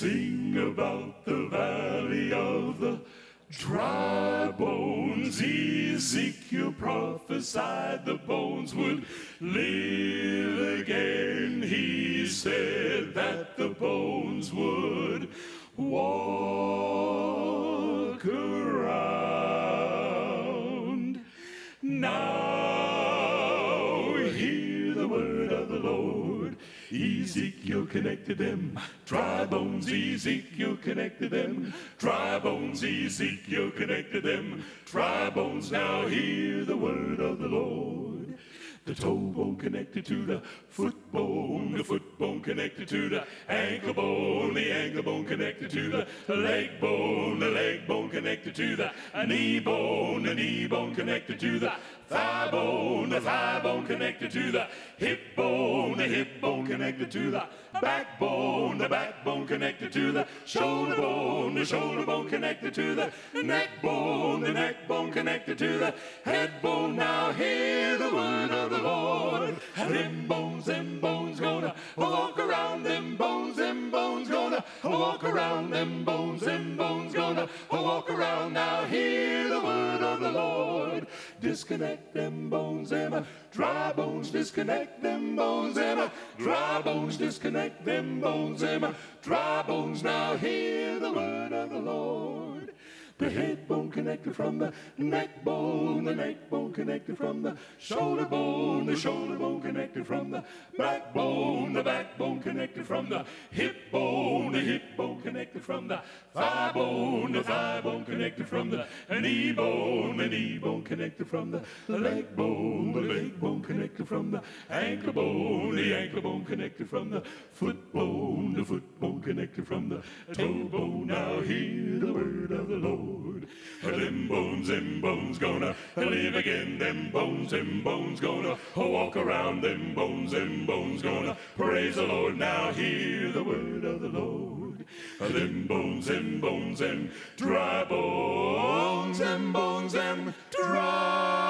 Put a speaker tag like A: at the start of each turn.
A: sing about the valley of the dry bones. Ezekiel prophesied the bones would live again. He said that the bones would walk around. Now Ezekiel connected them. Dry bones, Ezekiel connected them. Dry bones, Ezekiel connected them. Dry bones, now hear the word of the Lord. The toe bone connected to the foot bone, the foot bone connected to the ankle bone, the ankle bone connected to the leg bone, the leg bone connected to the knee bone, the knee bone connected to the thigh bone, the thigh bone connected to the hip bone, the hip bone connected to the backbone, the backbone connected to the shoulder bone, the shoulder bone connected to the neck bone, the neck bone connected to the head bone. Now hear Lord. Them bones, them bones gonna walk around, them bones, them bones gonna walk around, them bones, them bones gonna walk around. Now hear the word of the Lord. Disconnect them bones, them dry bones, disconnect them bones, them dry bones, disconnect them bones, them dry bones. Now hear the word of the Lord. The head bone connected from the neck bone, the neck bone connected from the shoulder bone, the shoulder bone connected from the backbone, the backbone connected from the hip bone, the hip bone connected from the thigh bone, the thigh bone connected from the knee bone, the knee bone connected from the leg bone, the leg bone connected from the ankle bone, the ankle bone connected from the foot bone, the foot bone connected from the toe bone. Now hear the word of the Lord. Them bones, them bones gonna live again. Them bones, them bones gonna walk around. Them bones, them bones gonna praise the Lord. Now hear the word of the Lord. Them bones, them bones, them dry bones, them bones, them dry